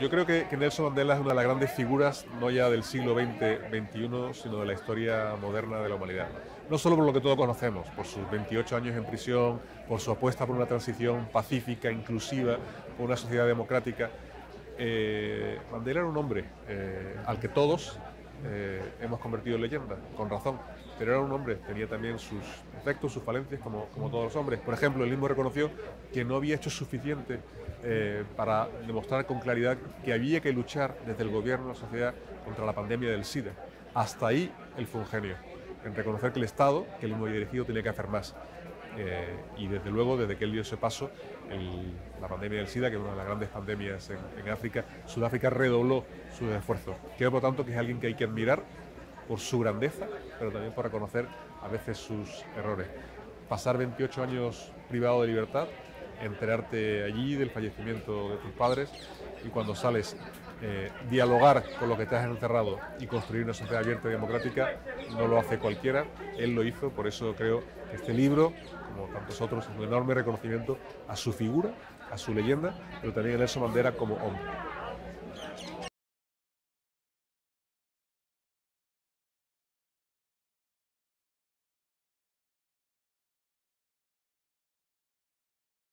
Yo creo que, Nelson Mandela es una de las grandes figuras, no ya del siglo XX, XXI, sino de la historia moderna de la humanidad. No solo por lo que todos conocemos, por sus 28 años en prisión, por su apuesta por una transición pacífica, inclusiva, por una sociedad democrática. Eh, Mandela era un hombre eh, al que todos eh, hemos convertido en leyenda, con razón. Pero era un hombre, tenía también sus defectos, sus falencias, como, como todos los hombres. Por ejemplo, él mismo reconoció que no había hecho suficiente eh, para demostrar con claridad que había que luchar desde el gobierno, la sociedad, contra la pandemia del SIDA. Hasta ahí él fue un genio, en reconocer que el Estado, que él mismo había dirigido, tenía que hacer más. Eh, y desde luego, desde que él dio ese paso, la pandemia del SIDA, que es una de las grandes pandemias en, África, Sudáfrica redobló sus esfuerzos. Creo, por tanto, que es alguien que hay que admirar por su grandeza, pero también por reconocer a veces sus errores. Pasar 28 años privado de libertad, enterarte allí del fallecimiento de tus padres y cuando sales eh, dialogar con lo que te has encerrado y construir una sociedad abierta y democrática no lo hace cualquiera, él lo hizo, por eso creo que este libro, como tantos otros, un enorme reconocimiento a su figura, a su leyenda, pero también a Nelson Mandela como hombre.